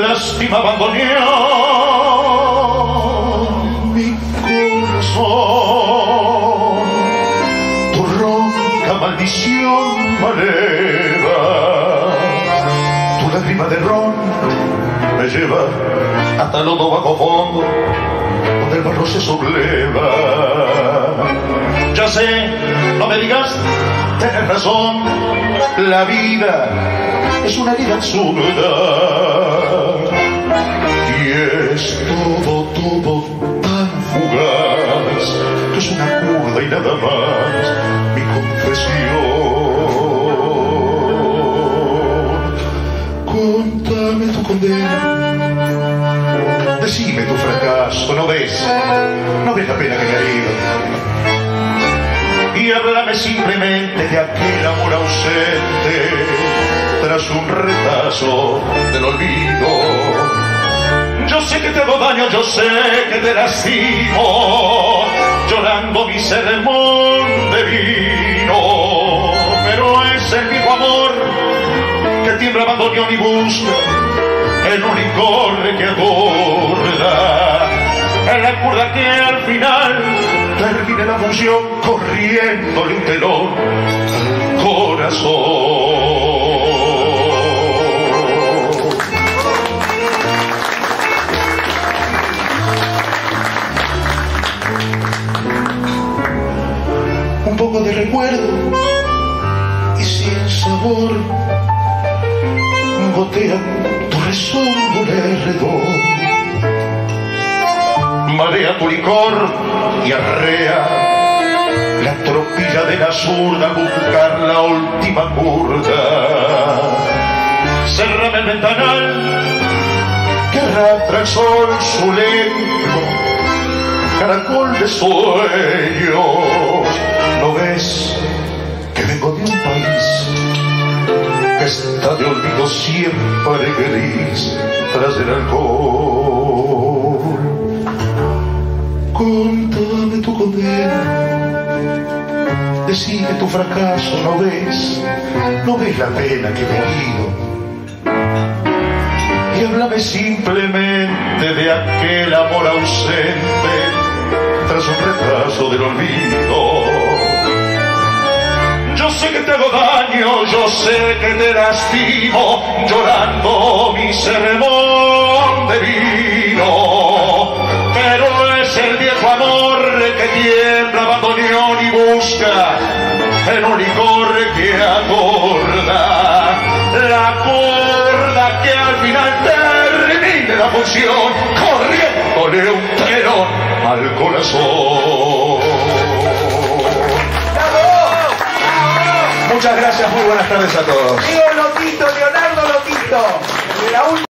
Lástima abandonó mi corazón. Tu ronca maldición maleva. Tu lágrima de ron me lleva hasta el lodo bajo fondo, donde el barro se subleva. Ya sé, no me digas, tienes razón, la vida es una vida absurda. Y es todo, todo decime tu fracaso, ¿no ves? ¿No ves la pena que me ha y háblame simplemente de aquel amor ausente tras un retazo del olvido. Yo sé que te hago daño, yo sé que te lastimo, llorando mi sermón de vino, pero es el mismo amor que tiembla abandonó y busca en un licor que la curda que al final termine la función corriéndole un telón corazón. Un poco de recuerdo y sin sabor gotea resongle redón marea tu licor y arrea la tropilla de la zurda buscar la última curda. Cerrame el ventanal que arrastra el sol su lento caracol de sueños. ¿No ves siempre gris tras el alcohol? Contame tu condena. Decime tu fracaso, ¿no ves? ¿No ves la pena que he vivido? Y háblame simplemente de aquel amor ausente tras un retraso del olvido. Yo sé que te hago daño, yo sé que te lastimo, llorando mi sermón de vino. Pero es el viejo amor que tiembla, abandonó y busca en un licor que acorda. La corda que al final termine la función, corriéndole un telón al corazón. Muchas gracias, muy buenas tardes a todos. Diego Loquito, Leonardo Loquito. de la